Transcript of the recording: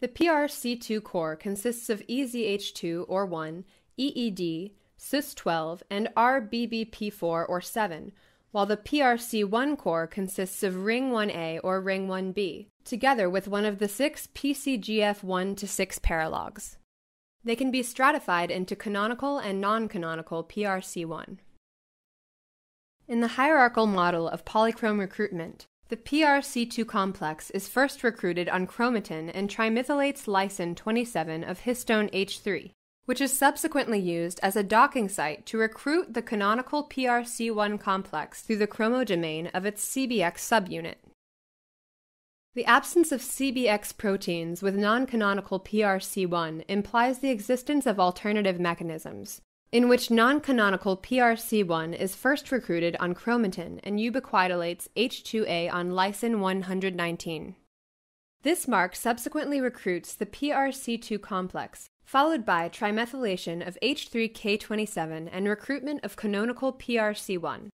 The PRC2 core consists of EZH2 or 1, EED, SUZ12, and RBBP4 or 7, while the PRC1 core consists of ring 1A or ring 1B, together with one of the six PCGF1 to 6 paralogs. They can be stratified into canonical and non canonical PRC1. In the hierarchical model of Polycomb recruitment, the PRC2 complex is first recruited on chromatin and trimethylates lysine 27 of histone H3, which is subsequently used as a docking site to recruit the canonical PRC1 complex through the chromodomain of its CBX subunit. The absence of CBX proteins with non canonical PRC1 implies the existence of alternative mechanisms, in which non-canonical PRC1 is first recruited on chromatin and ubiquitolates H2A on lysine 119. This mark subsequently recruits the PRC2 complex, followed by trimethylation of H3K27 and recruitment of canonical PRC1,